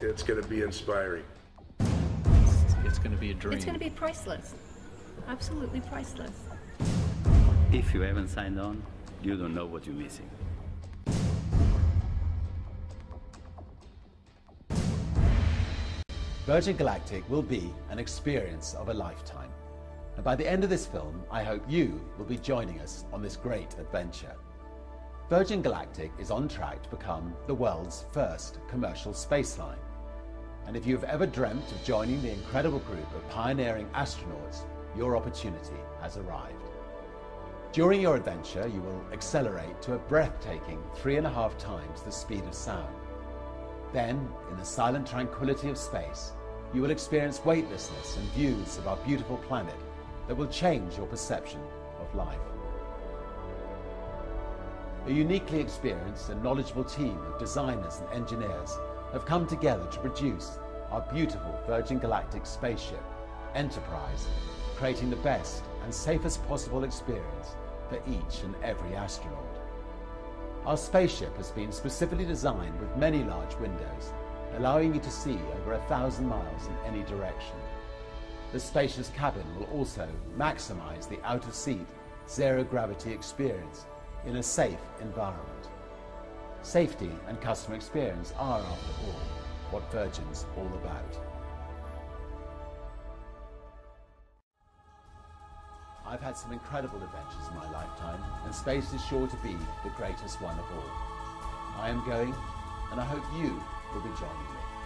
It's going to be inspiring. It's going to be a dream. It's going to be priceless. Absolutely priceless. If you haven't signed on, you don't know what you're missing. Virgin Galactic will be an experience of a lifetime. And by the end of this film, I hope you will be joining us on this great adventure. Virgin Galactic is on track to become the world's first commercial space line. And if you've ever dreamt of joining the incredible group of pioneering astronauts, your opportunity has arrived. During your adventure, you will accelerate to a breathtaking three and a half times the speed of sound. Then, in the silent tranquility of space, you will experience weightlessness and views of our beautiful planet that will change your perception of life. A uniquely experienced and knowledgeable team of designers and engineers have come together to produce our beautiful Virgin Galactic spaceship, Enterprise, creating the best and safest possible experience for each and every astronaut. Our spaceship has been specifically designed with many large windows allowing you to see over a thousand miles in any direction. The spacious cabin will also maximize the out-of-seat zero-gravity experience in a safe environment. Safety and customer experience are, after all, what Virgin's all about. I've had some incredible adventures in my lifetime, and space is sure to be the greatest one of all. I am going, and I hope you will be joining me.